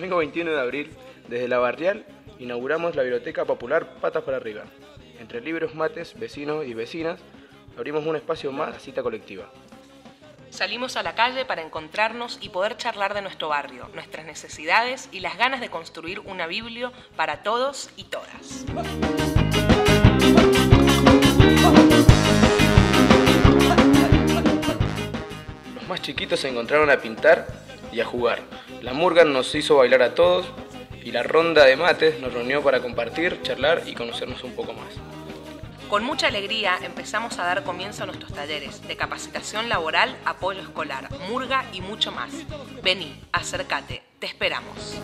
domingo 21 de abril, desde la Barrial, inauguramos la Biblioteca Popular Patas para Arriba. Entre libros, mates, vecinos y vecinas, abrimos un espacio más a cita colectiva. Salimos a la calle para encontrarnos y poder charlar de nuestro barrio, nuestras necesidades y las ganas de construir una Biblia para todos y todas. Los más chiquitos se encontraron a pintar y a jugar. La murga nos hizo bailar a todos y la ronda de mates nos reunió para compartir, charlar y conocernos un poco más. Con mucha alegría empezamos a dar comienzo a nuestros talleres de capacitación laboral, apoyo escolar, murga y mucho más. Vení, acércate, te esperamos.